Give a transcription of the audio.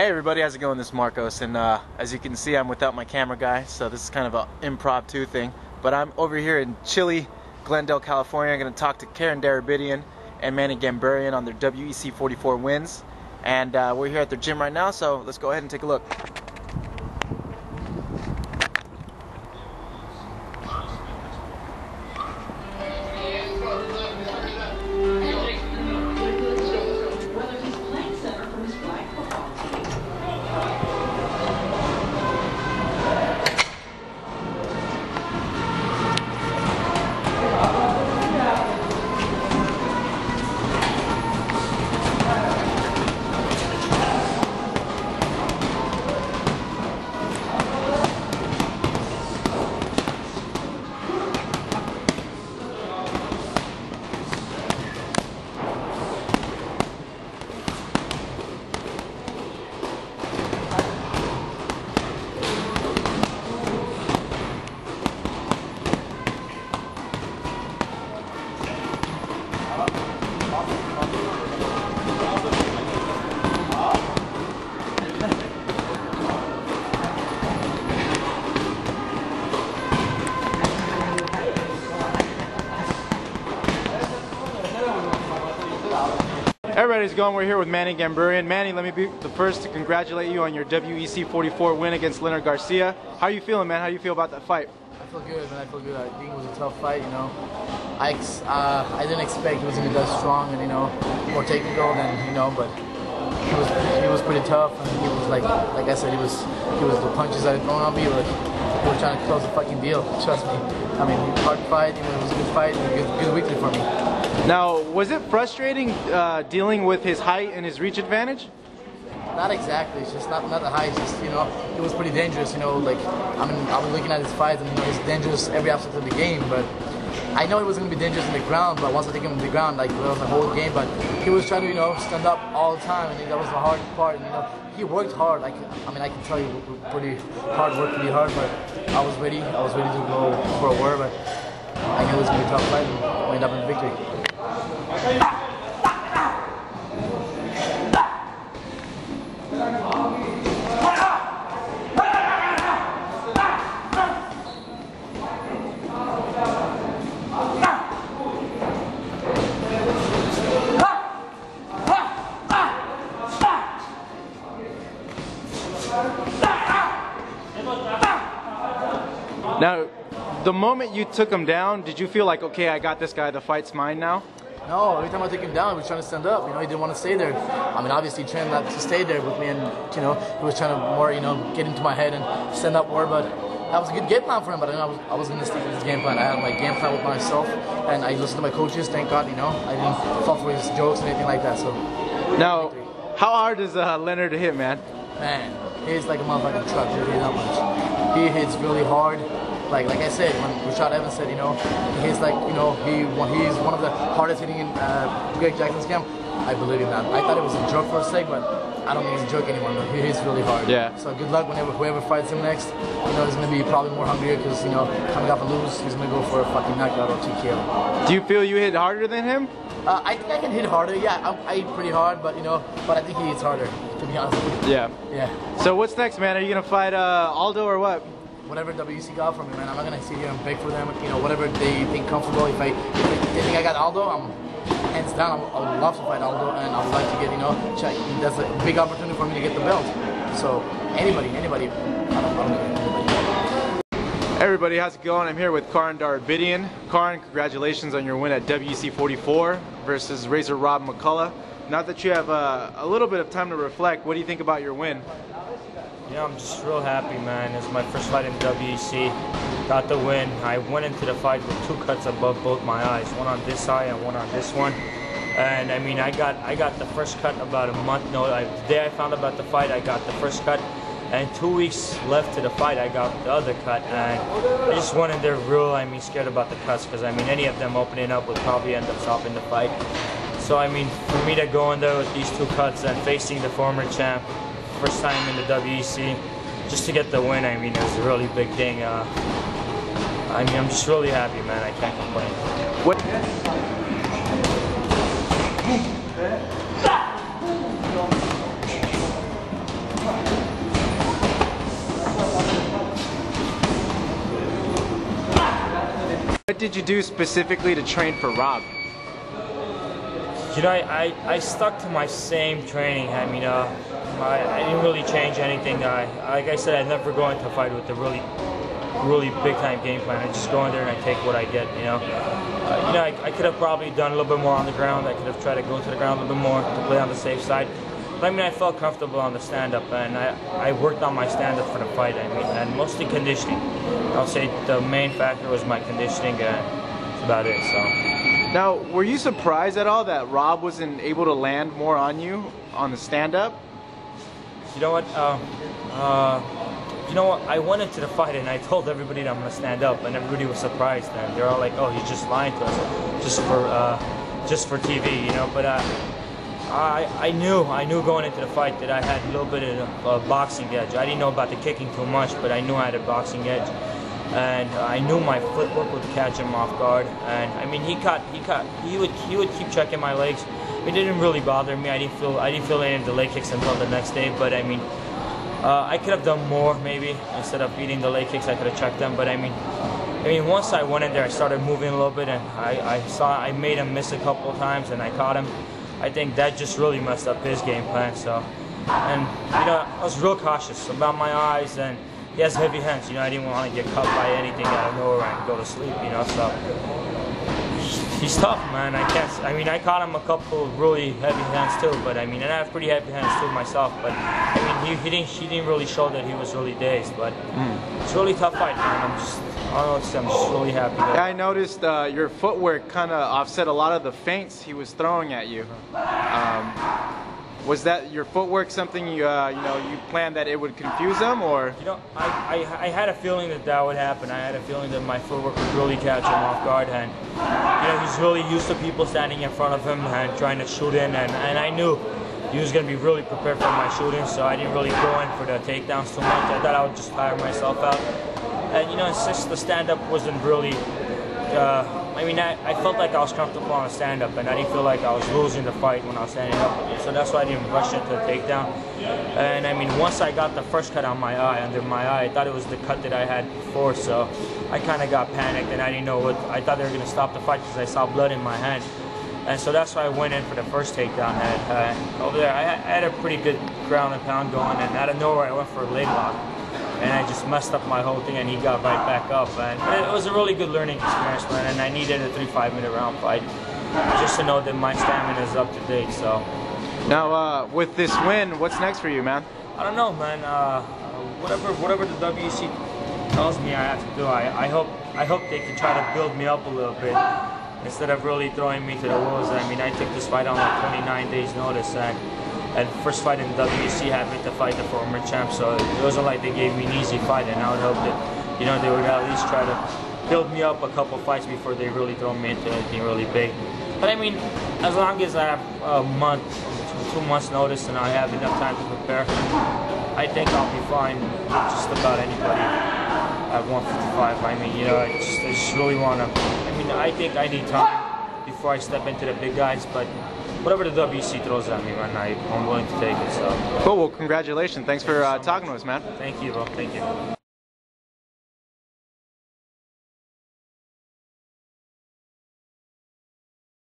Hey everybody, how's it going? This is Marcos, and uh, as you can see, I'm without my camera guy, so this is kind of an impromptu thing. But I'm over here in chilly Glendale, California. I'm going to talk to Karen Darabedyan and Manny Gamburyan on their WEC 44 wins. And uh, we're here at their gym right now, so let's go ahead and take a look. Everybody's going. We're here with Manny Gamburyan. Manny, let me be the first to congratulate you on your WEC 44 win against Leonard Garcia. How are you feeling, man? How do you feel about that fight? I feel good, man. I feel good. I think it was a tough fight, you know. I uh, I didn't expect he was gonna be that strong and you know more technical than you know, but he was he was pretty tough and he was like like I said, he was he was the punches that he thrown on me were was trying to close the fucking deal. Trust me. I mean, hard fight. You know, it was a good fight and a good, good weekly for me. Now, was it frustrating uh, dealing with his height and his reach advantage? Not exactly. It's just not not the height. It's just you know, it was pretty dangerous. You know, like I mean, I was looking at his fights and you know, he's dangerous every aspect of the game. But I know it was gonna be dangerous in the ground. But once I take him in the ground, like it was the whole game. But he was trying to you know stand up all the time, and that was the hard part. And, you know, he worked hard. Like I mean, I can tell you, pretty hard work, pretty hard. But I was ready. I was ready to go for a war. But I knew it was gonna be a tough fight, and we ended up in victory. Now, the moment you took him down, did you feel like, okay, I got this guy, the fight's mine now? No, every time I took him down, he was trying to stand up. You know, he didn't want to stay there. I mean, obviously, he trained not to stay there with me, and you know, he was trying to more, you know, get into my head and stand up more. But that was a good game plan for him. But I, I was, I was going to stick with his game plan. I had my game plan with myself, and I listened to my coaches. Thank God, you know, I didn't fall for his jokes and anything like that. So now, how hard is uh, Leonard to hit, man? Man, he's like a motherfucking truck. Really, that much. He hits really hard like like I said, when Rashad Evans said, you know, he's like, you know, he he's one of the hardest hitting in uh, Greg Jackson's camp. I believe in that. I thought it was a joke for a sec, but I don't think it's a joke anymore. But he hits really hard. Yeah. So good luck whenever whoever fights him next. You know, he's gonna be probably more hungrier because you know coming off a lose, he's gonna go for a fucking knockout or TKO. Do you feel you hit harder than him? Uh, I think I can hit harder. Yeah, I, I hit pretty hard, but you know, but I think he hits harder. To be honest with you. Yeah. Yeah. So what's next, man? Are you gonna fight uh, Aldo or what? Whatever WEC got for me, man. I'm not gonna sit here and beg for them. You know, whatever they think comfortable. If I if they think I got Aldo, I'm hands down. I would love to fight Aldo, and I would like to get you know check. That's a big opportunity for me to get the belt. So anybody, anybody, I don't, I don't. Everybody, how's it going? I'm here with Karen Darabedyan. Karen, congratulations on your win at WEC 44 versus Razor Rob McCullough. Now that you have uh, a little bit of time to reflect, what do you think about your win? Yeah, I'm just real happy, man. It's my first fight in WEC. Got the win. I went into the fight with two cuts above both my eyes, one on this eye and one on this one. And I mean, I got I got the first cut about a month. No, I, the day I found about the fight, I got the first cut. And two weeks left to the fight, I got the other cut. And I just went in there real, I mean, scared about the cuts because I mean, any of them opening up would probably end up stopping the fight. So I mean, for me to go in there with these two cuts and facing the former champ, first time in the WEC. Just to get the win, I mean, it was a really big thing. Uh, I mean, I'm just really happy, man. I can't complain. What? What did you do specifically to train for Rob? You know, I, I, I stuck to my same training. I mean, uh, I, I didn't really change anything. I, like I said, I never go into a fight with a really, really big time game plan. I just go in there and I take what I get. You know, uh, you know, I, I could have probably done a little bit more on the ground. I could have tried to go to the ground a little bit more to play on the safe side. But I mean, I felt comfortable on the stand-up, and I, I worked on my stand-up for the fight. I mean, and mostly conditioning. I'll say the main factor was my conditioning, and that's about it. So. Now, were you surprised at all that Rob wasn't able to land more on you on the stand-up? You know what? Uh, uh, you know what? I went into the fight and I told everybody that I'm gonna stand up, and everybody was surprised. And they're all like, "Oh, he's just lying to us, just for uh, just for TV," you know. But uh, I I knew I knew going into the fight that I had a little bit of a boxing edge. I didn't know about the kicking too much, but I knew I had a boxing edge. And I knew my footwork would catch him off guard. And I mean, he caught, he caught, he would, he would keep checking my legs. It didn't really bother me. I didn't feel, I didn't feel any of the leg kicks until the next day. But I mean, uh, I could have done more maybe instead of beating the leg kicks. I could have checked them. But I mean, I mean, once I went in there, I started moving a little bit, and I, I saw I made him miss a couple times, and I caught him. I think that just really messed up his game plan. So, and you know, I was real cautious about my eyes, and he has heavy hands. You know, I didn't want to get cut by anything out of nowhere and go to sleep. You know, so he's tough, man. I can't. I mean, I caught him a couple of really heavy hands too, but I mean, and I have pretty heavy hands too myself. But I mean, he, he didn't. He didn't really show that he was really dazed. But mm. it's a really tough fight, man. I'm just. I don't know. I'm just really happy. That yeah, I noticed uh, your footwork kind of offset a lot of the feints he was throwing at you. Um, was that your footwork something you uh, you know you planned that it would confuse them or? You know, I, I, I had a feeling that that would happen. I had a feeling that my footwork would really catch him off guard, and you know he's really used to people standing in front of him and trying to shoot in, and, and I knew he was going to be really prepared for my shooting, so I didn't really go in for the takedowns too much. I thought I would just tire myself out, and you know since the stand up wasn't really. Uh, I mean, I, I felt like I was comfortable on a stand-up, and I didn't feel like I was losing the fight when I was standing up. So that's why I didn't rush into the takedown. And I mean, once I got the first cut on my eye, under my eye, I thought it was the cut that I had before. So I kind of got panicked, and I didn't know what. I thought they were going to stop the fight because I saw blood in my hand. And so that's why I went in for the first takedown. And, uh, over there, I, I had a pretty good ground and pound going, and out of nowhere, I went for a leg lock and I just messed up my whole thing, and he got right back up. And it was a really good learning experience, man. And I needed a three five minute round fight just to know that my stamina is up to date. So now, uh, with this win, what's next for you, man? I don't know, man. Uh, whatever whatever the WEC tells me I have to do, I, I hope I hope they can try to build me up a little bit instead of really throwing me to the wolves. I mean, I took this fight on like 29 days notice, and and first fight in WEC having to fight the former champ, so it wasn't like they gave me an easy fight, and I would hope that you know they would at least try to build me up a couple fights before they really throw me into anything really big. But I mean, as long as I have a month, two months notice, and I have enough time to prepare, I think I'll be fine with just about anybody at 155. I mean, you know, I just, I just really want to. I mean, I think I need time before I step into the big guys, but whatever the WEC throws at me, man, I, I'm willing to take it. So. Cool. Well, congratulations. Thanks for uh, talking to us, man. Thank you, bro. Thank you.